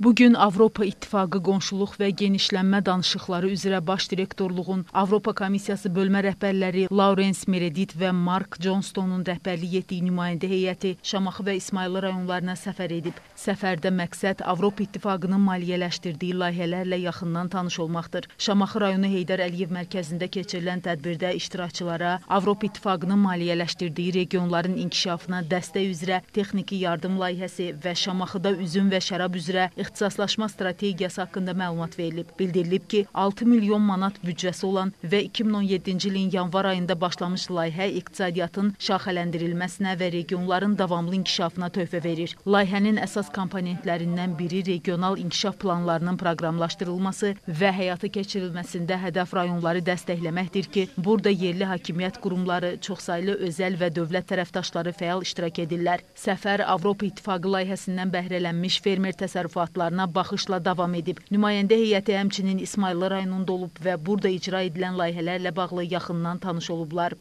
Bu gün Avropa İttifaqı qonşuluq və genişlənmə danışıqları üzrə baş direktorluğun Avropa Komissiyası bölmə rəhbərləri Lawrence Meredith və Mark Johnstonun rəhbərlik etdiyi nümayəndə heyəti Şamaxı və İsmayıllı rayonlarına səfər edib. Səfərdə məqsəd Avropa İttifaqının maliyyələşdirdiyi layihələrlə yaxından tanış olmaqdır. Şamaxı rayonu Heydər Əliyev mərkəzində keçirilən tədbirdə iştirakçılara Avropa İttifaqının maliyyələşdirdiyi regionların inkişafına dəstək üzrə texniki yardım layihəsi və Şamaxıda üzüm və şərab üzrə ixtisaslaşma strategiyası haqqında məlumat verilib. Bildirilib ki, 6 milyon manat büdcəsi olan və 2017-ci ilin yanvar ayında başlamış layihə iqtisadiyyatın şaxələndirilməsinə və regionların davamlı inkişafına töhfə verir. Layihənin əsas komponentlərindən biri regional inkişaf planlarının proqramlaşdırılması və həyata keçirilməsində hədəf rayonları dəstəkləməkdir ki, burada yerli hakimiyyət qurumları, çoxsaylı özəl və dövlət tərəfdaşları fəal iştirak edirlər. Səfər Avropa İttifaqı layihəsindən bəhrələnmiş fermer təsərrüfatları marşrutlarına baxışla davam edib. Nümayəndə heyəti həmçinin İsmayıllı rayonunda olub və burada icra edilən layihələrlə bağlı yaxından tanış olublar.